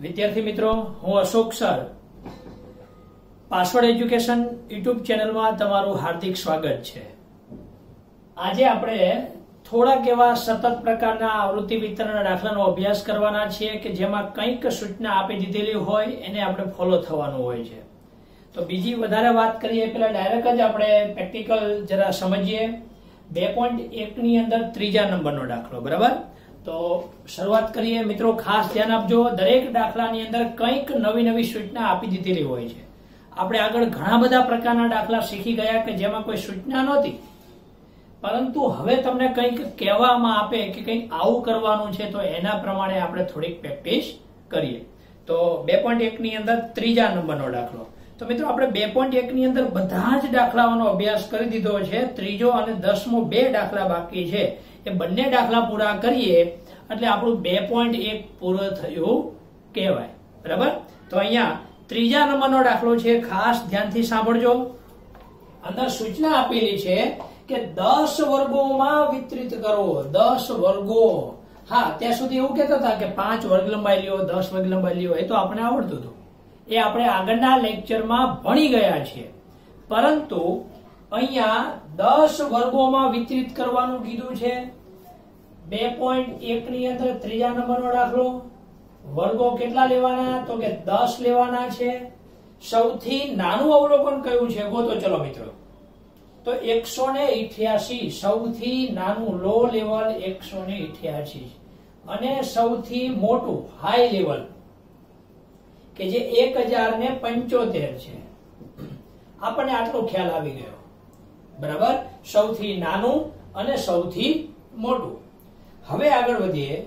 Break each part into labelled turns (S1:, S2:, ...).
S1: વિદ્યાર્થી મિત્રો, હું Ashok sir. Password education YouTube ચેનલમાં તમારું હાર્દિક સ્વાગત છે. આજે આપણે થોડાક એવા સતત પ્રકારના આવૃત્તિ વિતરણ દાખલાનો અભ્યાસ કરવાના છીએ કે જેમાં કંઈક સૂચના આપી દીધેલી હોય એને આપણે ફોલો થવાનું હોય છે. તો બીજી વધારે વાત કરીએ પેલા ડાયરેક્ટ જ આપણે પ્રેક્ટિકલ જરા સમજીએ. બે પોઈન્ટ એક ની અંદર ત્રીજા નંબરનો દાખલો, બરાબર? તો શરૂઆત કરીએ. મિત્રો, ખાસ ધ્યાન આપજો. દરેક દાખલાની અંદર કંઈક નવી નવી સૂચના આપી દીધેલી હોય છે. આપણે આગળ ઘણા બધા પ્રકારના દાખલા શીખી ગયા કે જેમાં કોઈ સૂચના નહોતી. પરંતુ હવે તમને કંઈક કહેવામાં આપે કે કંઈક આવું કરવાનું છે, તો એના પ્રમાણે આપણે થોડીક પ્રેક્ટિસ કરીએ. તો બે પોઈન્ટ એકની અંદર ત્રીજા નંબરનો દાખલો. તો મિત્રો, આપણે બે પોઈન્ટ એકની અંદર બધા જ દાખલાઓનો અભ્યાસ કરી દીધો છે. ત્રીજો અને દસમો બે દાખલા બાકી છે. એ બંને દાખલા પૂરા કરીએ, એટલે આપણું બે પોઈન્ટ એક પૂરું થયું કહેવાય. બરાબર? તો અહીંયા ત્રીજા નંબરનો દાખલો છે, ખાસ ધ્યાનથી સાંભળજો. અંદર સૂચના આપેલી છે કે દસ વર્ગોમાં વિતરિત કરો, દસ વર્ગો. હા, ત્યાં સુધી એવું કહેતા હતા કે પાંચ વર્ગ લંબાઈ લ્યો, દસ વર્ગ લંબાઈ લ્યો, એ તો આપણે આવડતું હતું. એ આપણે આગળના લેક્ચરમાં ભણી ગયા છીએ. પરંતુ અહીંયા દસ વર્ગોમાં વિતરિત કરવાનું કીધું છે. બે પોઈન્ટ એક ની અંદર ત્રીજા નંબરનો દાખલો. વર્ગો કેટલા લેવાના? તો કે દસ લેવાના છે. સૌથી નાનું અવલોકન કયું છે? ગોતો ચલો મિત્રો. તો એકસો ને ઇઠ્યાસી સૌથી નાનું લો લેવલ એકસો ને ઇઠ્યાસી અને સૌથી મોટું હાઈ લેવલ કે જે એક હજાર ને પંચોતેર છે. આપણને આટલો ખ્યાલ આવી ગયો. બરાબર? સૌથી નાનું અને સૌથી મોટું. હવે આગળ વધીએ.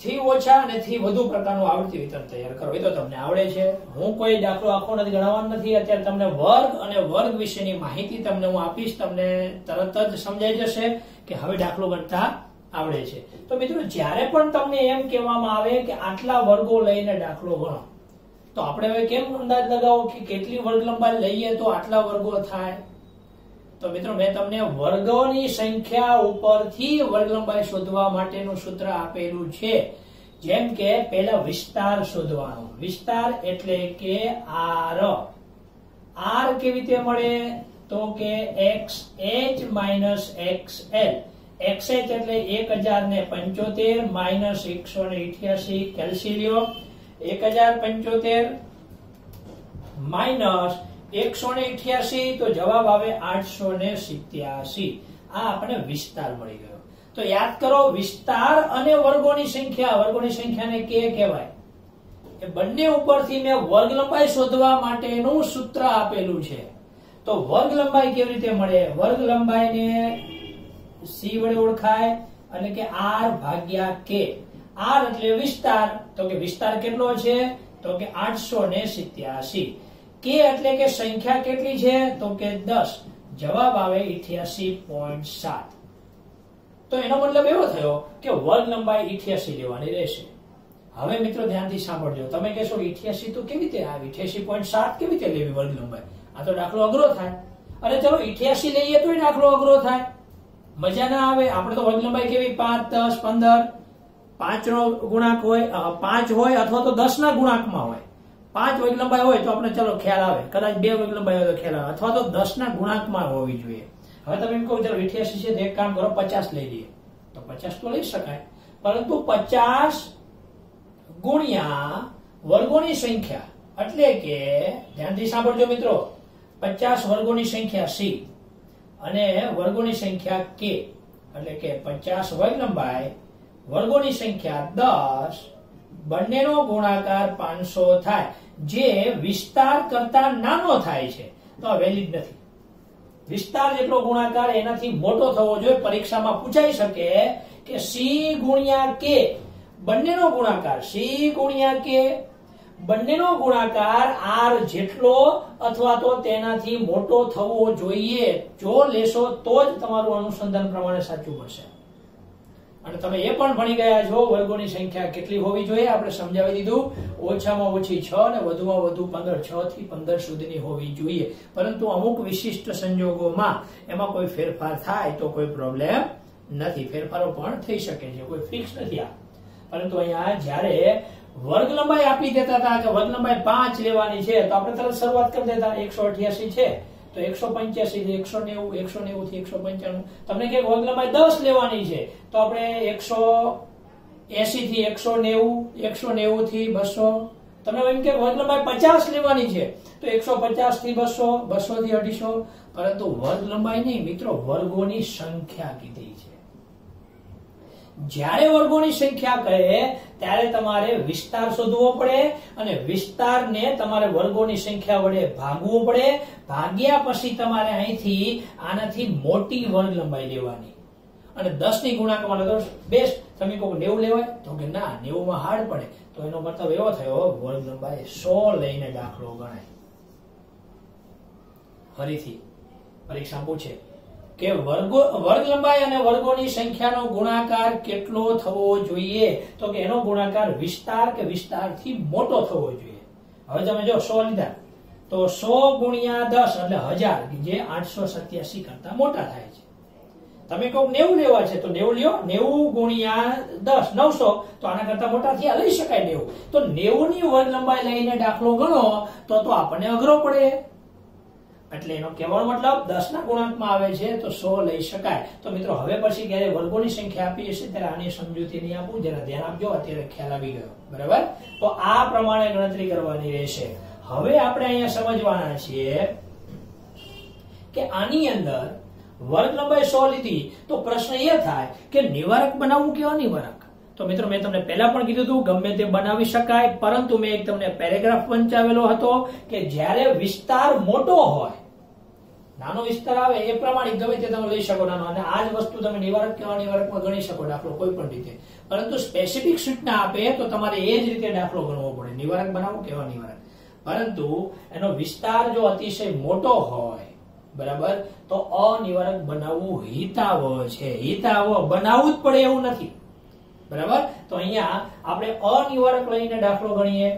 S1: થી ઓછા અને થી વધુ પ્રકારનું આવૃત્તિ વિતરણ તૈયાર કરો. એ તો તમને આવડે છે. હું કોઈ દાખલો આખો નથી ગણાવવાનો નથી. અત્યારે તમને વર્ગ અને વર્ગ વિશેની માહિતી તમને હું આપીશ. તમને તરત જ સમજાઈ જશે કે હવે દાખલો ગણતા આવડે છે. તો મિત્રો, જ્યારે પણ તમને એમ કહેવામાં આવે કે આટલા વર્ગો લઈને દાખલો ગણો, તો આપણે હવે કેમ અંદાજ લગાવો કે કેટલી વર્ગ લંબાઈ લઈએ તો આટલા વર્ગો થાય? તો મિત્રો મેં તમને વર્ગોની સંખ્યા ઉપરથી વર્ગ લંબાઈ શોધવા માટેનું સૂત્ર આપેલું છે. જેમ કે પહેલા વિસ્તાર શોધવાનો. વિસ્તાર એટલે કે આર આર કેવી રીતે મળે? તો કે X H minus X L X H એટલે એક હજાર ને પંચોતેર માઇનસ એકસો ને ઇઠ્યાસી એક હજાર પંચોતેર માઇનસ એકસો ને ઇઠ્યાસી તો જવાબ આવે આઠસો ને સિત્યાસી. આ આપણે વિસ્તાર મળી ગયો. તો યાદ કરો, વિસ્તાર અને વર્ગોની સંખ્યા. વર્ગોની સંખ્યાને કે કહેવાય? એ બંને ઉપરથી મેં વર્ગ લંબાઈ શોધવા માટેનું સૂત્ર આપેલું છે. તો વર્ગ લંબાઈ કેવી રીતે મળે? વર્ગ લંબાઈને સી વડે ઓળખાય એટલે કે આર ભાગ્યા કે. આર એટલે વિસ્તાર. તો કે વિસ્તાર કેટલો છે? તો કે આઠસો ને સિત્યાસી. કે એટલે કે સંખ્યા કેટલી છે? તો કે દસ. જવાબ આવે ઇઠ્યાસી પોઈન્ટ સાત. તો એનો મતલબ એવો થયો કે વર્ગ લંબાઈ ઇઠ્યાસી લેવાની રહેશે. હવે મિત્રો ધ્યાનથી સાંભળજો. તમે કહેશો ઇઠ્યાસી તો કેવી રીતે આવી? ઇઠ્યાસી પોઈન્ટ સાત કેવી રીતે લેવી વર્ગ લંબાઈ? આ તો દાખલો અઘરો થાય. અને ચલો ઇઠ્યાસી લઈએ તો દાખલો અઘરો થાય. મજા ના આવે. આપણે તો વર્ગ લંબાઈ કેવી? પાંચ, દસ, પંદર. પાંચ નો ગુણાંક હોય પાંચ હોય અથવા તો દસ ના ગુણાંકમાં હોય. પાંચ વર્ગ લંબાઈ હોય તો આપણે ચલો ખ્યાલ આવે. કદાચ બે વર્ગ લંબાઈ હોય તો ખ્યાલ આવે. અથવા તો દસ ના ગુણાંકમાં હોવી જોઈએ. હવે તમે એમ કહો ચાલો ઇઠ્યાસી છે એક કામ કરો, પચાસ લઈ લઈએ. તો પચાસ તો લઈ શકાય. પરંતુ પચાસ ગુણ્યા વર્ગોની સંખ્યા એટલે કે, ધ્યાનથી સાંભળજો મિત્રો, પચાસ વર્ગોની સંખ્યા સી અને વર્ગોની સંખ્યા કે એટલે કે પચાસ વર્ગ લંબાઈ, વર્ગોની સંખ્યા દસ બંનેનો ગુણાકાર પાંચસો થાય. જે વિસ્તાર કરતા નાનો થાય છે. તો વેલિડ નથી. વિસ્તાર જેટલો ગુણાકાર એનાથી મોટો થવો જોઈએ. પરીક્ષામાં પૂછાઈ શકે કે સી ગુણ્યા કે બંનેનો ગુણાકાર. સી ગુણ્યા કે બંનેનો ગુણાકાર આર જેટલો અથવા તો તેનાથી મોટો થવો જોઈએ. જો લેશો તો જ તમારું અનુસંધાન પ્રમાણે સાચું મળશે. અને તમે એ પણ ભણી ગયા છો, વર્ગોની સંખ્યા કેટલી હોવી જોઈએ? આપણે સમજાવી દીધું, ઓછામાં ઓછી છ અને વધુમાં વધુ પંદર, છ થી પંદર સુધીની હોવી જોઈએ. પરંતુ અમુક વિશિષ્ટ સંજોગોમાં એમાં કોઈ ફેરફાર થાય તો કોઈ પ્રોબ્લેમ નથી. ફેરફારો પણ થઈ શકે છે, કોઈ ફિક્સ નથી આ. પરંતુ અહીંયા જ્યારે વર્ગ લંબાઈ આપી દેતા હતા કે વર્ગ લંબાઈ પાંચ લેવાની છે, તો આપણે તરત શરૂઆત કરી દેતા, એકસો અઠ્યાસી છે. તો એકસો પંચ્યાસી એકસો નેવું એકસો નેવું થી એકસો પંચાણું. તમને કે વર્ગ લંબાઈ દસ લેવાની છે, તો આપણે એકસો એસી થી એકસો નેવું એકસો નેવું થી બસો. તમે એમ કે વર્ગ લંબાઈ પચાસ લેવાની છે, તો એકસો પચાસથી બસો બસો થી અઢીસો. પરંતુ વર્ગ લંબાઈ નહીં, મિત્રો, વર્ગોની સંખ્યા કીધી છે. જ્યારે વર્ગોની સંખ્યા કહે, ત્યારે તમારે વિસ્તાર શોધવો પડે અને વિસ્તારને તમારે વર્ગોની સંખ્યા વડે ભાગવું પડે. ભાગ્યા પછી તમારે અહીંથી આનાથી મોટી વર્ગ લંબાઈ લેવાની. અને દસની ગુણાકાર માટે તો બેસ્ટ તમે કહો નેવું લેવાય? તો કે ના નેવું માં હાર્ડ પડે. તો એનો મતલબ એવો થયો, વર્ગ લંબાઈ સો લઈને દાખલો ગણાય. ફરીથી, પરીક્ષા પૂછે કે વર્ગો વર્ગ લંબાઈ અને વર્ગોની સંખ્યાનો ગુણાકાર કેટલો થવો જોઈએ? તો કે એનો ગુણાકાર વિસ્તાર કે વિસ્તારથી મોટો થવો જોઈએ. હવે તમે જો સો લીધા, તો સો ગુણ્યા દસ એટલે હજાર જે આઠસો સત્યાસી કરતા મોટા થાય છે. તમે કહો નેવું લેવા છે, તો નેવું લ્યો. નેવું ગુણ્યા દસ, નવસો, તો આના કરતા મોટા થયા લઈ શકાય નેવું. તો નેવું ની વર્ગ લંબાઈ લઈને દાખલો ગણો, તો તો આપણને અઘરો પડે. એટલે એનો કેવળ મતલબ દસ ના ગુણાંકમાં આવે છે તો સો લઈ શકાય. તો મિત્રો, હવે પછી ક્યારે વર્ગોની સંખ્યા આપી હશે, ત્યારે આની સમજૂતી નહીં આપવું જરા ધ્યાન આપજો, અત્યારે ખ્યાલ આવી ગયો. બરાબર? તો આ પ્રમાણે ગણતરી કરવાની રહેશે. હવે આપણે અહીંયા સમજવાના છીએ કે આની અંદર વર્ગ લંબાઈ સો લીધી, તો પ્રશ્ન એ થાય કે નિવારક બનાવવું કે અનિવારક? તો મિત્રો, મેં તમને પહેલા પણ કીધું હતું, ગમે તે બનાવી શકાય, પરંતુ મેં એક તમને પેરેગ્રાફ વંચાવેલો હતો કે જ્યારે વિસ્તાર મોટો હોય, નાનો વિસ્તાર આવે, એ પ્રમાણે ગમે તે તમે લઈ શકો નાનો. અને આ જ વસ્તુ તમે નિવારક કે અનિવારકમાં ગણી શકો દાખલો કોઈ પણ રીતે. પરંતુ સ્પેસિફિક સૂચના આપે, તો તમારે એ જ રીતે દાખલો ગણવો પડે. નિવારક બનાવો કે અનિવારક? પરંતુ એનો વિસ્તાર જો અતિશય મોટો હોય, બરાબર, તો અનિવારક બનાવવું હિતાવ છે. હિતાવ બનાવવું જ પડે એવું નથી. બરાબર? તો અહીંયા આપણે અનિવારક લઈને દાખલો ગણીએ.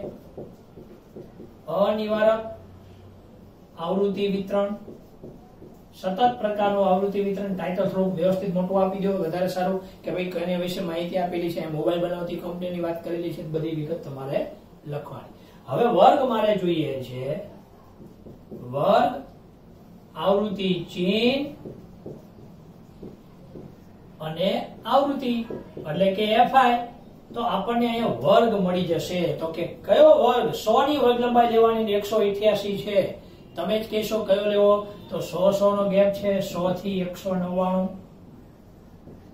S1: અનિવારક આવૃત્તિ વિતરણ. સતત પ્રકારનું આવૃત્તિ વિતરણ ટાઇટલ થોડું વ્યવસ્થિત મોટું આપી દો, વધારે સારું. કે ભાઈ કયા વિશે માહિતી આપેલી છે મોબાઈલ બનાવતી કંપનીની વાત કરેલી છે બધી વિગત તમારે લખવાની. હવે વર્ગ મારે જોઈએ છે. વર્ગ, આવૃત્તિ ચીન અને આવૃત્તિ, એટલે કે એફઆઈ તો આપણને અહીંયા વર્ગ મળી જશે. તો કે કયો વર્ગ? સો ની વર્ગ લંબાઈ લેવાની એકસો ઇઠ્યાસી છે. તમે જ કહેશો કયો લેવો? તો સો સો નો ગેપ છે સો થી એકસો નવ્વાણું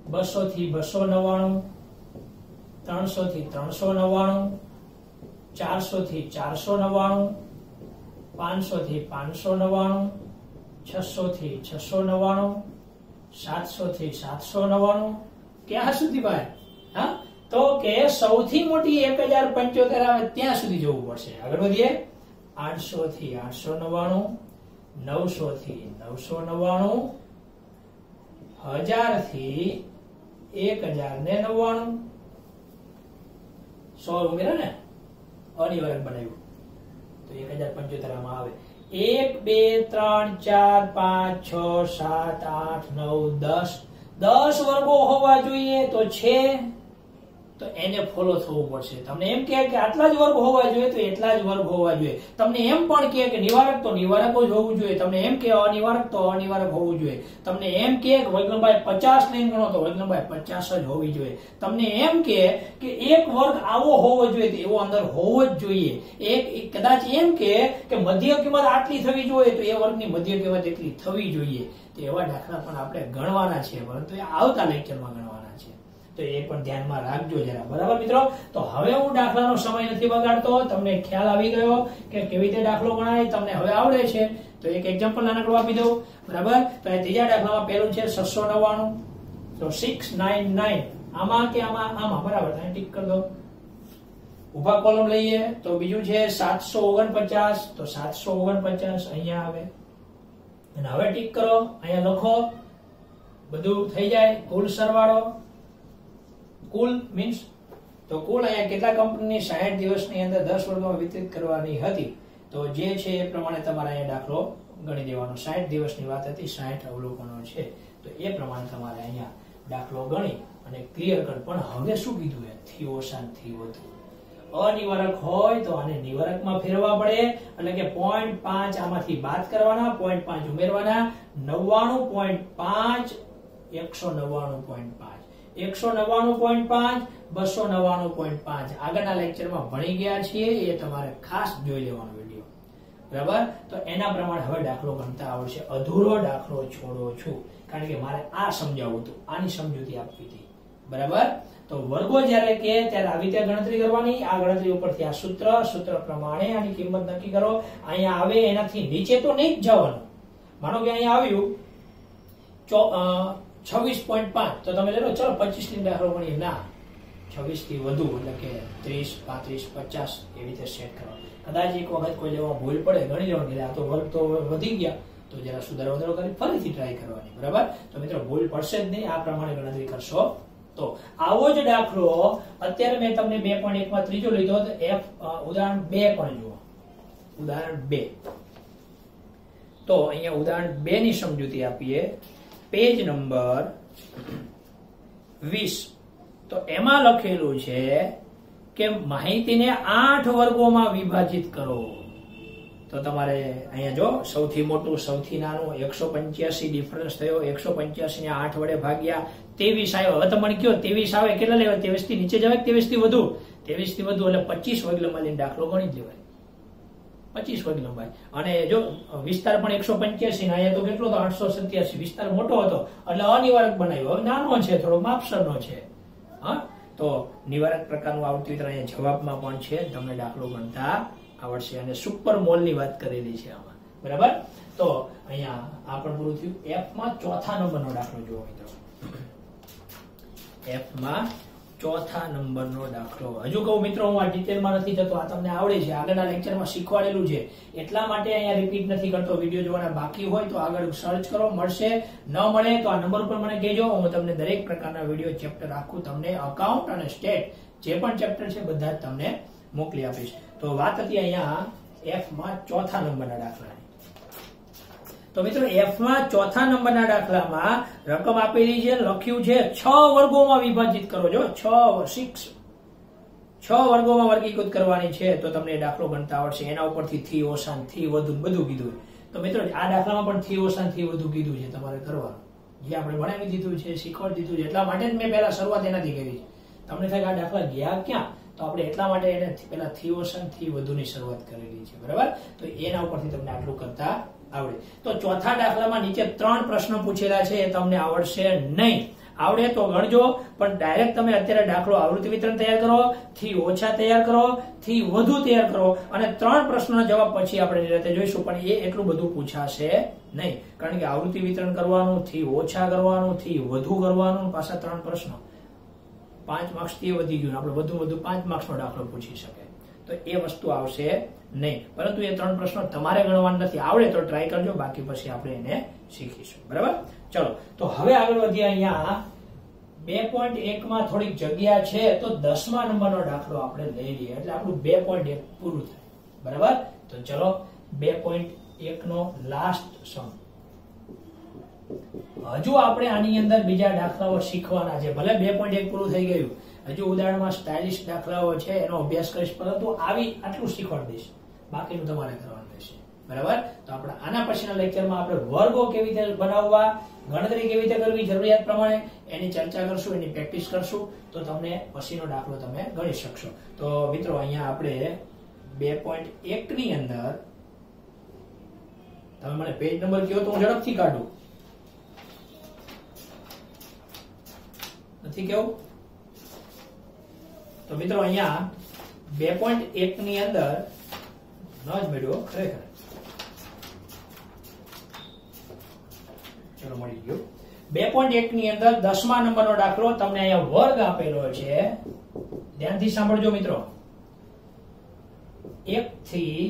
S1: બસો થી બસો નવ્વાણું ત્રણસો થી ત્રણસો નવ્વાણું ચારસો થી ચારસો નવ્વાણું પાંચસો થી પાંચસો નવ્વાણું છસો થી છસો નવ્વાણું સાતસો થી સાતસો નવાણું ક્યાં સુધી ભાઈ? હા? તો કે સૌથી મોટી એક હજાર પંચોતેર આવે ત્યાં સુધી જવું પડશે. આગળ વધીએ. આઠસો થી આઠસો નવ્વાણું, નવસો થી નવસો નવ્વાણું, હજારથી એક હજાર ને નવ્વાણું. સો ઉમેરા ને? અનિવાર્ય બનાવ્યું. તો એક હજાર પંચોતેર આવે. એક, બે, ત્રણ, ચાર, પાંચ, છ, સાત, આઠ, નવ, દસ. દસ વર્ગો હોવા જોઈએ તો છે તો એને ફોલો થવું પડશે. તમને એમ કહે કે આટલા જ વર્ગ હોવા જોઈએ તો એટલા જ વર્ગ હોવા જોઈએ. તમને એમ પણ કહે કે નિવારક તો નિવારક જ હોવું જોઈએ. તમને એમ કે અનિવારક તો અનિવારક હોવું જોઈએ. તમને એમ કે વર્ગ પચાસ નહીં ગણો તો વર્ગ પચાસ જ હોવી જોઈએ. તમને એમ કે એક વર્ગ આવો હોવો જોઈએ એવો અંદર હોવો જ જોઈએ. એક કદાચ એમ કે મધ્ય કિંમત આટલી થવી જોઈએ તો એ વર્ગની મધ્ય કિંમત એટલી થવી જોઈએ. તો એવા દાખલા પણ આપણે ગણવાના છે. પરંતુ એ આવતા લેક્ચરમાં ગણવાના તો એ પણ ધ્યાનમાં રાખજો જરા. બરાબર મિત્રો? તો હવે હું દાખલાનો સમય નથી બગાડતો. તમને ખ્યાલ આવી ગયો કે કેવી રીતે દાખલો ગણાય, તમને હવે આવડે છે. તો એક એક્ઝામ્પલ નાનકડું આપી દઉં. બરાબર? તો એ ત્રીજા દાખલામાં પહેલું છે છસો નવ્વાણું. તો સિક્સ નાઇન નાઇન આમાં કે આમાં? આમાં. બરાબર. તમે ટીક કરી દો ઊભા કોલમ લઈએ તો બીજું છે સાતસો ઓગણપચાસ. તો સાતસો ઓગણપચાસ અહીંયા આવે. અને હવે ટીક કરો. અહીંયા લખો. બધું થઈ જાય. કુલ સરવાળો. કુલ મીન્સ તો કુલ અહીંયા કેટલા કંપનીની સાહીઠ દિવસની અંદર દસ વર્ગમાં વિતરિત કરવાની હતી? તો જે છે એ પ્રમાણે તમારે અહીંયા દાખલો ગણી દેવાનો. સાહીઠ દિવસની વાત હતી, સાહીઠ અવલોકનો છે. તો એ પ્રમાણે તમારે અહીંયા દાખલો ગણી અને ક્લિયર કર પણ હવે શું કીધું એ? થિયોસાનથી વધુ અનિવારક હોય તો આને નિવારકમાં ફેરવા પડે. એટલે કે પોઈન્ટ પાંચ આમાંથી બાદ કરવાના પોઈન્ટ પાંચ ઉમેરવાના. નવ્વાણું પોઈન્ટ પાંચ, એકસો નવ્વાણું પોઈન્ટ પાંચ. એકસો નવ્વાણું બરાબર? તો દાખલો ગણતા આવડશે. અધૂરો દાખલો છોડો છું. કારણ કે મારે આ સમજાવવું હતું. આની સમજૂતી આપવી હતી. બરાબર? તો વર્ગો જ્યારે કે, ત્યારે આવી રીતે ગણતરી કરવાની. આ ગણતરી ઉપરથી આ સૂત્ર સૂત્ર પ્રમાણે આની કિંમત નક્કી કરો. અહીંયા આવે, એનાથી નીચે તો નહીં જ જવાનું. માનો કે અહીંયા આવ્યું છવ્વીસ પોઈન્ટ પાંચ. તો તમે લેલો ચલો પચીસની દાખલો ગણીએ ના. છવ્વીસથી વધુ, એટલે કે ત્રીસ, પાંત્રીસ, પચાસ એવી રીતે સેટ કરો. કદાચ એક વખત કોઈ લેવા ભૂલ પડે, ગણી લેવાની આ તો વર્ગ તો વધી ગયા, તો જરા સુધારો વધારો કરી ફરીથી ટ્રાય કરવાની, બરાબર? તો મિત્રો, ભૂલ પડશે જ નહીં, આ પ્રમાણે ગણતરી કરશો. તો આવો જ દાખલો, અત્યારે મેં તમને બે પોઈન્ટ એકમાં ત્રીજો લીધો, તો એફ ઉદાહરણ બે પણ જુઓ. ઉદાહરણ બે. તો અહીંયા ઉદાહરણ બે ની સમજૂતી આપીએ. પેજ નંબર વીસ. તો એમાં લખેલું છે કે માહિતીને આઠ વર્ગોમાં વિભાજિત કરો. તો તમારે અહીંયા જો સૌથી મોટું, સૌથી નાનું, એકસો પંચ્યાસી ડિફરન્સ થયો, એકસો પંચ્યાસી ને આઠ વડે ભાગ્યા, ત્રેવીસ આવ્યો. હવે તમને કયો, ત્રેવીસ આવે, કેટલા લેવાય? ત્રેવીસથી નીચે જવાય ત્રેવીસથી વધુ? ત્રેવીસથી વધુ એટલે પચીસ વર્ગ મળીને દાખલો ગણી જ લેવાય. પચીસ વર્ગ લંબાઈ અને જો વિસ્તાર પણ એકસો પંચ્યાસી અહીંયા તો કેટલો હતો? આઠસો સત્યાસી. વિસ્તાર મોટો હતો. એટલે અનિવારક બનાવ્યો. હવે નાનો છે, થોડો માપસરનો છે. હા? તો નિવારક પ્રકારનું આવતી વિતરણ અહીંયા જવાબમાં પણ છે. તમને દાખલો ગણતા આવડશે. અને સુપર મોલની વાત કરેલી છે આમાં. બરાબર? તો અહીંયા આ પણ પૂરું થયું. એફમાં ચોથા નંબરનો દાખલો જોવો મિત્રો. એફમાં ચોથા નંબરનો દાખલો. હજુ કહું મિત્રો, હું આ ડિટેલમાં નથી જતો. આ તમને આવડે છે. આગળના લેક્ચરમાં શીખવાડેલું છે. એટલા માટે અહીંયા રિપીટ નથી કરતો. વીડિયો જોવાના બાકી હોય તો આગળ સર્ચ કરો. મળશે. ન મળે તો આ નંબર ઉપર મને કહેજો. હું તમને દરેક પ્રકારના વીડિયો ચેપ્ટર આખું તમને અકાઉન્ટ અને સ્ટેટ જે પણ ચેપ્ટર છે બધા જ તમને મોકલી આપીશ. તો વાત હતી અહીંયા એફમાં ચોથા નંબરના દાખલાની. તો મિત્રો એફમાં ચોથા નંબરના દાખલામાં રકમ આપેલી છે, લખ્યું છે, છ વર્ગોમાં વિભાજિત કરો જો છ સિક્સ છ વર્ગોમાં વર્ગીકૃત કરવાની છે, તો તમને દાખલો ગણતા આવડશે. એના ઉપરથી થી ઓસાનથી, વધુ બધું કીધું તો મિત્રો, આ દાખલામાં પણ થી ઓસાનથી, વધુ કીધું છે તમારે કરવાનું જે આપણે ભણાવી દીધું છે, શીખવાડી દીધું છે, એટલા માટે જ મેં પહેલા શરૂઆત એનાથી કરી છે. તમને થાય કે આ દાખલા ગયા ક્યાં? તો આપણે એટલા માટે એને પેલા થિયોસનથી, વધુની શરૂઆત કરેલી છે. બરાબર? તો એના ઉપરથી તમને આટલું કરતા આવડે. તો ચોથા દાખલામાં નીચે ત્રણ પ્રશ્નો પૂછેલા છે, એ તમને આવડશે નહીં. આવડે તો ગણજો, પણ ડાયરેક્ટ તમે અત્યારે દાખલો આવૃત્તિ વિતરણ તૈયાર કરો, થી ઓછા તૈયાર કરો, થી વધુ તૈયાર કરો, અને ત્રણ પ્રશ્નોના જવાબ પછી આપણે નિરાતે જોઈશું, પણ એ એટલું બધું પૂછાશે નહીં. કારણ કે આવૃત્તિ વિતરણ કરવાનું, થી ઓછા કરવાનું, થી વધુ કરવાનું, પાછા ત્રણ પ્રશ્નો. પાંચ માર્ક્સથી વધી ગયું આપણે વધુ વધુ પાંચ માર્ક્સનો દાખલો પૂછી શકે તો એ વસ્તુ આવશે નહીં. પરંતુ એ ત્રણ પ્રશ્નો તમારે ગણવાના નથી. આવડે તો ટ્રાય કરજો. બાકી પછી આપણે એને શીખીશું. બરાબર? ચલો. તો હવે આગળ વધીએ અહીંયા. બે પોઈન્ટ એક માં થોડીક જગ્યા છે, તો દસમા નંબરનો દાખલો આપણે લઈ લઈએ. એટલે આપણું બે પોઈન્ટ એક પૂરું થાય. બરાબર? તો ચલો. બે પોઈન્ટ એક નો લાસ્ટ સમ હજુ આપણે આની અંદર બીજા દાખલાઓ શીખવાના છે. ભલે બે પોઈન્ટ એક પૂરું થઈ ગયું. હજુ ઉદાહરણમાં સ્ટાઇલિશ દાખલાઓ છે, એનો અભ્યાસ કરીશ, પરંતુ આવી આટલું શીખવાડી દઈશ. બાકીનું તમારે કરવાનું રહેશે. બરાબર? તો આપણે આના પછીના લેક્ચરમાં આપણે વર્ગો કેવી રીતે બનાવવા, ગણતરી કેવી રીતે કરવી, જરૂરિયાત પ્રમાણે એની ચર્ચા કરશું, એની પ્રેક્ટિસ કરશું. તો તમને પછીનો દાખલો તમે ગણી શકશો. તો મિત્રો, અહીંયા આપણે બે પોઈન્ટ એક ની અંદર, તમે મને પેજ નંબર કહો તો હું ઝડપથી કાઢું. નથી કેવું તો મિત્રો અહીંયા બે પોઈન્ટ એક ની અંદર ન જ મેળવ્યો ખરેખર. ચલો મળી ગયો. બે પોઈન્ટ એક ની અંદર દસમા નંબરનો દાખલો તમને અહીંયા વર્ગ આપેલો છે. ધ્યાનથી સાંભળજો મિત્રો. એક થી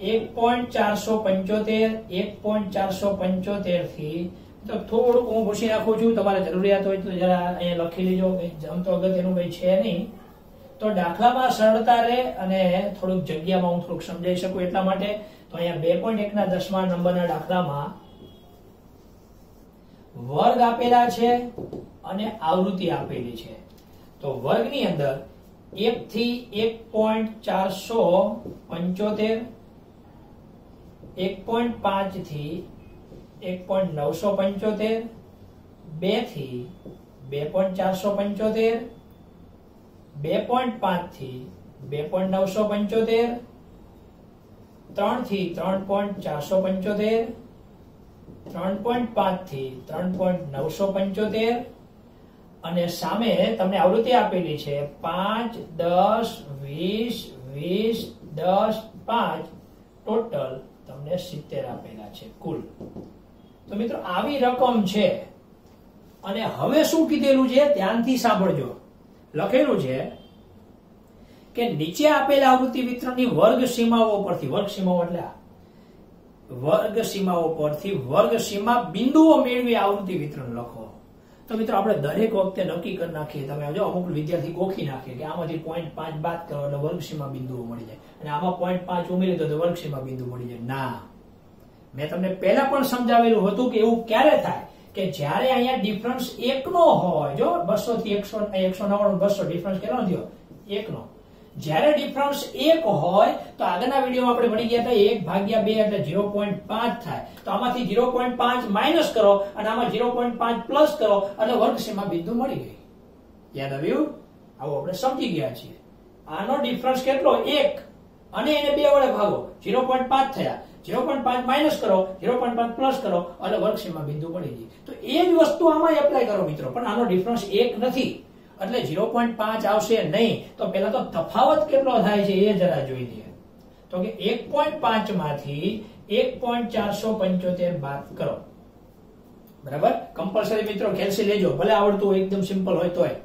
S1: એક પોઈન્ટ ચારસો પંચોતેર, એક પોઈન્ટ ચારસો પંચોતેરથી તો થોડુંક હું પૂછી નાખું છું, તમારે જરૂરિયાત હોય તો જરા અહીંયા લખી લેજો જમતો અગત્યનું કઈ છે નહીં. તો દાખલામાં સરળતા રહે અને થોડુંક જગ્યામાં હું થોડુંક સમજાઈ શકું એટલા માટે તો અહીંયા બે પોઈન્ટ એકના દસમા નંબરના દાખલામાં વર્ગ આપેલા છે અને આવૃત્તિ આપેલી છે. તો વર્ગની અંદર એક થી એક પોઈન્ટ ચારસો પંચોતેર, એક પોઈન્ટ પાંચથી એક પોઈન્ટ નવસો પંચોતેર, બેથી બે પોઈન્ટ ચારસો પંચોતેર બે પોઈન્ટ પાંચથી બે પોઈન્ટ નવસો પંચોતેર, ત્રણથી ત્રણ પોઈન્ટ ચારસો પંચોતેર, ત્રણ પોઈન્ટ પાંચથી ત્રણ પોઈન્ટ નવસો પંચોતેર અને સામે તમને આવૃત્તિ આપેલી છે પાંચ દસ વીસ વીસ, દસ, પાંચ ટોટલ તમને સિત્તેર આપેલા છે કુલ. તો મિત્રો, આવી રકમ છે. અને હવે શું કીધેલું છે? ધ્યાનથી સાંભળજો. લખેલું છે કે નીચે આપેલા આવૃત્તિ વિતરણની વર્ગ સીમાઓ પરથી, વર્ગ સીમાઓ એટલે વર્ગ સીમાઓ પરથી વર્ગ સીમા બિંદુઓ મેળવી આવૃત્તિ વિતરણ લખો. તો મિત્રો, આપણે દરેક વખતે નક્કી કરી નાખીએ. તમે જો અમુક વિદ્યાર્થી ગોખી નાખે કે આમાંથી પોઈન્ટ પાંચ બાદ કરો એટલે વર્ગ સીમા બિંદુઓ મળી જાય. અને આમાં પોઈન્ટ પાંચ ઉમેરી દો તો વર્ગ સીમા બિંદુ મળી જાય. ના. મેં તમને પહેલા પણ સમજાવેલું હતું કે એવું ક્યારે થાય? કે જ્યારે અહીંયા ડિફરન્સ એકનો હોય, જો બસો થી એકસો એકસો નવ્વાણું, બસો ડિફરન્સ કેટલો થયો? એકનો. જ્યારે ડિફરન્સ એક હોય, તો આગળના વિડીયોમાં આપણે ભણી ગયા હતા એક ભાગ્યા બે એટલે ઝીરો પોઈન્ટ પાંચ થાય. તો આમાંથી ઝીરો પોઈન્ટ પાંચ માઇનસ કરો અને આમાં ઝીરો પોઈન્ટ પાંચ પ્લસ કરો, એટલે વર્ગસીમાં બિંદુ મળી ગઈ. યાદ આવ્યું? આવું આપણે સમજી ગયા છીએ. આનો ડિફરન્સ કેટલો? એક. અને એને બે વડે ભાગો. ઝીરો પોઈન્ટ પાંચ થયા. ઝીરો પોઈન્ટ પાંચ કરો ઝીરો પોઈન્ટ પાંચ પ્લસ કરો એટલે વર્ગ બિંદુ મળી જાય તો એ જ વસ્તુ આમાં એપ્લાય કરો મિત્રો, પણ આનો ડિફરન્સ એક નથી. એટલે ઝીરો પોઈન્ટ પાંચ આવશે નહીં, તો પેલા તો તફાવત કેટલો થાય છે એ જરા જોઈ લઈએ. તો કે એક પોઈન્ટ પાંચમાંથી એક પોઈન્ટ ચારસો પંચોતેર બાદ કરો. બરાબર? કમ્પલસરી મિત્રો કેલ્સી લેજો. ભલે આવડતું હોય, એકદમ સિમ્પલ હોય તોય.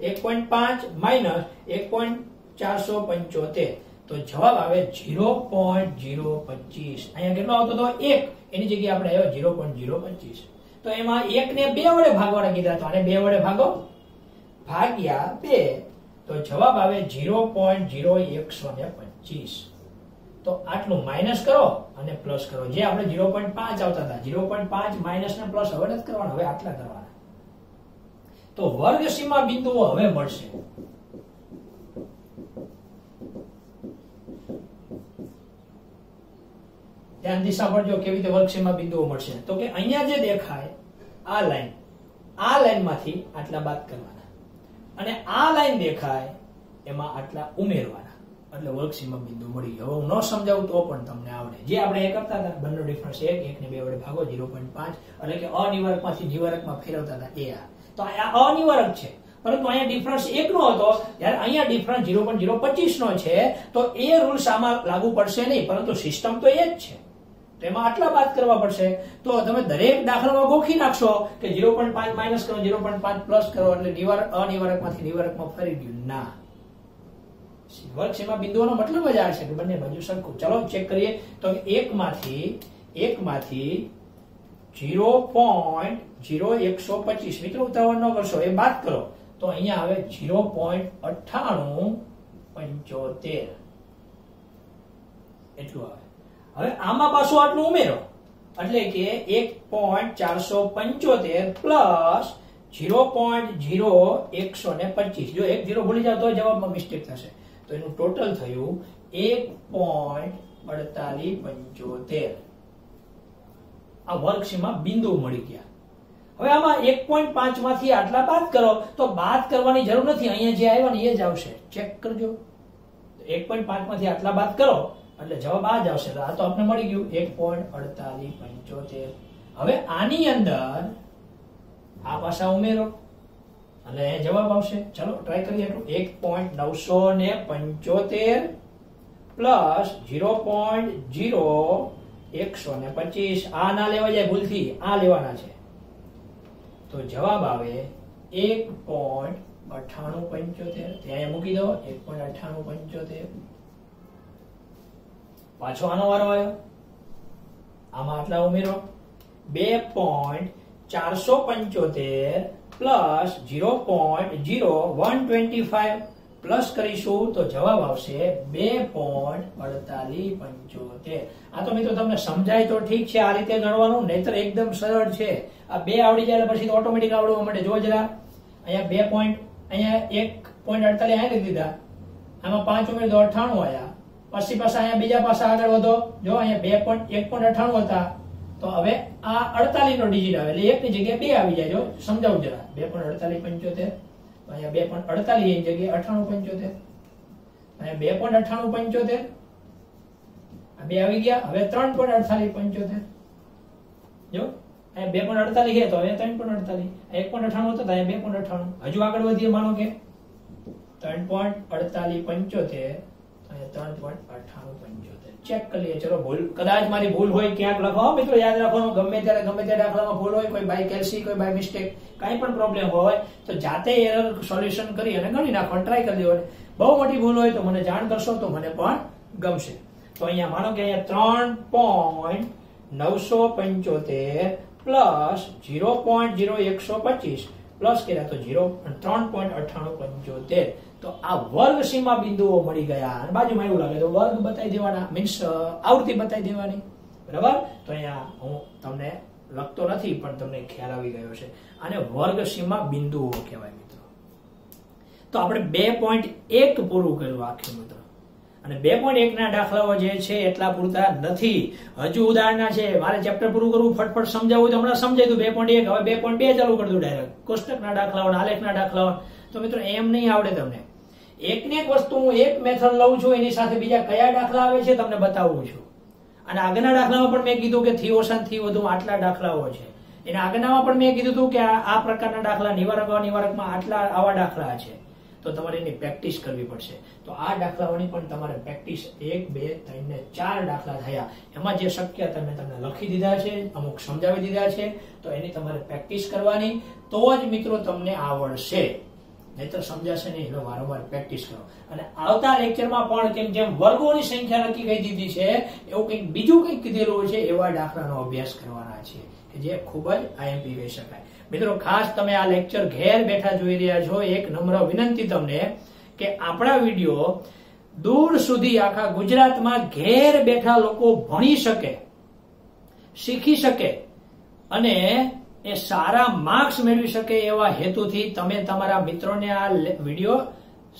S1: એક પોઈન્ટ પાંચ માઇનસ એક પોઈન્ટ ચારસો પંચોતેર. તો જવાબ આવે ઝીરો પોઈન્ટ ઝીરો પચીસ. અહીંયા કેટલો આવતો હતો? એક. એની જગ્યાએ આપણે આવ્યો ઝીરો પોઈન્ટ ઝીરો પચીસ. તો એમાં એક ને બે વડે ભાગવાના કીધા તો આને બે વડે ભાગો? ભાગ્યા બે. તો જવાબ આવે ઝીરો પોઈન્ટ ઝીરો એકસો ને પચીસ. તો આટલું માઇનસ કરો અને પ્લસ કરો. જે આપણે ઝીરો પોઈન્ટ પાંચ આવતા હતા. ઝીરો પોઈન્ટ પાંચ માઇનસ ને પ્લસ હવે નથી કરવાના. હવે આટલા કરવાના. તો વર્ગ સીમા બિંદુઓ હવે મળશે. ધ્યાનથી સાંભળજો કેવી રીતે વર્કશીટમાં બિંદુઓ મળશે. તો કે અહીંયા જે દેખાય, આ લાઈન, આ લાઈનમાંથી આટલા બાદ કરવાના. અને આ લાઈન દેખાય, એમાં આટલા ઉમેરવાના. એટલે વર્કશીટમાં બિંદુ મળી ગયો. હું ન સમજાવું તો પણ તમને આવડે. જે આપણે એ કરતા હતા, બંને ડિફરન્સ એક, એકને બે વડે ભાગો ઝીરો પોઈન્ટ પાંચ. એટલે કે અનિવારકમાંથી નિવારકમાં ફેરવતા હતા, એ આ. તો આ અનિવારક છે. પરંતુ અહીંયા ડિફરન્સ એક નો હતો. ત્યારે અહીંયા ડિફરન્સ ઝીરો પોઈન્ટ ઝીરો પચીસ નો છે, તો એ રૂલ્સ આમાં લાગુ પડશે નહીં. પરંતુ સિસ્ટમ તો એ જ છે. તો એમાં આટલા બાદ કરવા પડશે? તો તમે દરેક દાખલામાં ગોખી નાખશો કે ઝીરો પોઈન્ટ પાંચ માઇનસ કરો, ઝીરો પ્લસ કરો, એટલે નિવારક, અનિવારકમાંથી નિવારકમાં ફરી ગયું. ના. વર્ગ સીમા બિંદુઓનો મતલબ જ આ છે કે બંને બાજુ સરખું. ચલો ચેક કરીએ. તો એક માંથી એક માંથી ઝીરો પોઈન્ટ ઝીરો એકસો પચીસ. મિત્રો ઉતાવળ ન કરશો, એ બાદ કરો. તો અહીંયા આવે ઝીરો પોઈન્ટ અઠ્ઠાણું પંચોતેર. એટલું આવે. હવે આમાં પાછું આટલું ઉમેરો. એટલે કે એક પોઈન્ટ ચારસો પંચોતેર પ્લસ ઝીરો પોઈન્ટ ઝીરો એકસો ને પચીસ. જો એક ઝીરો ભૂલી જાવ તો જવાબમાં મિસ્ટેક થશે. તો એનું ટોટલ થયું એક પોઈન્ટ અડતાલીસ પંચોતેર. આ વર્કશીમાં બિંદુ મળી ગયા. હવે આમાં એક પોઈન્ટ પાંચમાંથી આટલા બાદ કરો, તો બાદ કરવાની જરૂર નથી. અહીંયા જે આવ્યા ને એ જ આવશે. ચેક કરજો. એક પોઈન્ટ પાંચમાંથી આટલા બાદ કરો. એટલે જવાબ આ જ આવશે. આ તો આપણે મળી ગયું. એક પોઈન્ટ અડતાલીસ પંચોતેર. હવે આની અંદર આ પાછા ઉમેરો. અને જવાબ આવશે. ચલો ટ્રાય કરીએ એટલું. એક પોઈન્ટ નવસો ને પંચોતેર પ્લસ ઝીરો પોઈન્ટ ઝીરો એકસો ને પચીસ. આ ના લેવા જાય ભૂલથી. આ લેવાના છે. તો જવાબ આવે એક પોઈન્ટ અઠાણું પંચોતેર. ત્યાં મૂકી દો. એક પોઈન્ટ અઠાણું પંચોતેર. પાછો આનો વારો આવ્યો? આમાં આટલા ઉમેરો. બે પોઈન્ટ ચારસો પંચોતેર plus zero point zero one twenty five. Plus કરીશું તો જવાબ આવશે બે પોઈન્ટ અડતાલીસ પંચોતેર. આ તો મિત્રો તમને સમજાય તો ઠીક છે, આ રીતે ગણવાનું, નહીતર એકદમ સરળ છે. આ બે આવડી જાય પછી ઓટોમેટિક આવડવા માટે જો જરા. અહીંયા બે પોઈન્ટ, અહીંયા એક પોઈન્ટ અડતાલીસ અહીંયા લીધી દીધા. આમાં પાંચ ઉમેર તો અઠાણું આયા. પછી પાછા અહીંયા બીજા પાસા આગળ વધો. જો અહીંયા બે પોઈન્ટ એક પોઈન્ટ અઠાણું હતા, તો હવે આ અડતાલીસ નો ડિજિટ આવે. એટલે એકની જગ્યાએ બે આવી જાય. જો સમજાવું જરા. બે પોઈન્ટ અડતાલીસ પંચોતેર અહીંયા બે પોઈન્ટ અડતાલીસ, એની જગ્યાએ અઠાણું પંચોતેર. અહીંયા બે પોઈન્ટ અઠાણું પંચોતેર. બે આવી ગયા. હવે ત્રણ પોઈન્ટ અડતાલીસ પંચોતેર. જો, અહીંયા બે પોઈન્ટ અડતાલીસ છે, તો હવે ત્રણ પોઈન્ટ અડતાલીસ. એક પોઈન્ટ અઠાણું હતો અહીંયા બે પોઈન્ટ અઠાણું. હજુ આગળ વધીએ, માનો કે. ત્રણ પોઈન્ટ અડતાલીસ પંચોતેર. ચેક કરી લઈએ ચલો, ભૂલ કદાચ મારી ભૂલ હોય ક્યાંક લખો. મિત્રો, યાદ રાખવાનું. ગમે ત્યારે ગમે તે દાખલામાં ભૂલ હોય, કોઈ બાય કેલ્સી કોઈ બાય મિસ્ટેક કાંઈ પણ પ્રોબ્લેમ હોય, તો જાતે એરર સોલ્યુશન કરી અને ગણી નાખવાનું ટ્રાય કરી દેવાનું બહુ મોટી ભૂલ હોય તો મને જાણ કરશો તો મને પણ ગમશે. તો અહીંયા માનો કે અહીંયા ત્રણ પોઈન્ટ નવસો પંચોતેર પ્લસ જીરો પોઈન્ટ જીરો એકસો પચીસ પ્લસ કર્યા તો જીરો ત્રણ પોઈન્ટ અઠાણું પંચોતેર. તો આ વર્ગ સીમા બિંદુઓ મળી ગયા. અને બાજુમાં એવું લાગે તો વર્ગ બતાવી દેવાના મીન્સ આવૃત્તિ બતાવી દેવાની. બરાબર? તો અહીંયા હું તમને લખતો નથી, પણ તમને ખ્યાલ આવી ગયો છે અને વર્ગ સીમા બિંદુઓ કહેવાય મિત્રો. તો આપણે બે પોઈન્ટ એક પૂરું કર્યું આખી મિત્રો. અને બે પોઈન્ટ એક ના દાખલાઓ જે છે એટલા પૂરતા નથી. હજુ ઉદાહરણના છે, મારે ચેપ્ટર પૂરું કરવું ફટફટ સમજાવવું તો હમણાં સમજાય દઉં. બે પોઈન્ટ એક, હવે બે પોઈન્ટ બે ચાલુ કરી દઉં ડાયરેક્ટ કોષ્ટકના દાખલાઓ આલેખના દાખલાઓ. તો મિત્રો, એમ નહીં આવડે તમને. એકને એક વસ્તુ હું એક મેથડ લઉં છું, એની સાથે બીજા કયા દાખલા આવે છે તમને બતાવું છું. અને આગળના દાખલામાં પણ મેં કીધું કે થિયોસનથી વધુ આટલા દાખલાઓ છે. એના આગળનામાં પણ મેં કીધું હતું કે આ પ્રકારના દાખલા નિવારક નિવારકમાં આટલા આવા દાખલા છે. તો તમારે એની પ્રેક્ટિસ કરવી પડશે. તો આ દાખલાઓની પણ તમારે પ્રેક્ટિસ એક, બે, ત્રણ ને ચાર દાખલા થયા. એમાં જે શક્ય તમે તમને લખી દીધા છે, અમુક સમજાવી દીધા છે. તો એની તમારે પ્રેક્ટિસ કરવાની. તો જ મિત્રો તમને આવડશે. નહીતર સમજાશે નહીં, એટલે વારંવાર પ્રેક્ટિસ કરો. અને આવતા લેક્ચરમાં પણ કેમ જેમ વર્ગોની સંખ્યા નક્કી કહી દીધી છે, એવું કંઈક બીજું કંઈક કીધેલું છે, એવા દાખલાનો અભ્યાસ કરવાના છે, કે જે ખૂબ જ આઈએમપી કહી શકાય. મિત્રો, ખાસ તમે આ લેક્ચર ઘેર બેઠા જોઈ રહ્યા છો, એક નમ્ર વિનંતી તમને કે આપણા વીડિયો દૂર સુધી આખા ગુજરાતમાં ઘેર બેઠા લોકો ભણી શકે, શીખી શકે અને એ સારા માર્ક્સ મેળવી શકે એવા હેતુથી તમે તમારા મિત્રોને આ વીડિયો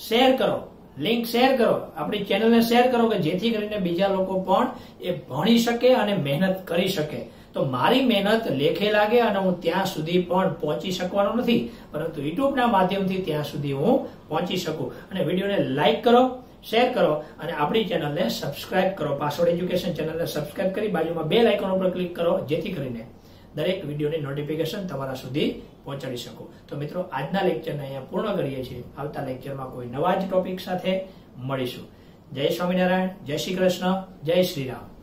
S1: શેર કરો. લિંક શેર કરો. આપણી ચેનલને શેર કરો કે જેથી કરીને બીજા લોકો પણ એ ભણી શકે અને મહેનત કરી શકે. તો મારી મહેનત લેખે લાગે અને હું ત્યાં સુધી પણ પહોંચી શકવાનો નથી, પરંતુ યુટ્યુબના માધ્યમથી ત્યાં સુધી હું પહોંચી શકું. અને વિડીયોને લાઇક કરો, શેર કરો અને આપણી ચેનલને સબસ્ક્રાઇબ કરો. પાસવર્ડ એજ્યુકેશન ચેનલને સબસ્ક્રાઇબ કરી બાજુમાં બે લાઇકોન ઉપર ક્લિક કરો, જેથી કરીને દરેક વિડીયોની નોટિફિકેશન તમારા સુધી પહોંચાડી શકો. તો મિત્રો, આજના લેક્ચરને અહીંયા પૂર્ણ કરીએ છીએ. આવતા લેક્ચરમાં કોઈ નવા જ ટોપિક સાથે મળીશું. જય સ્વામિનારાયણ, જય શ્રી કૃષ્ણ, જય શ્રી રામ.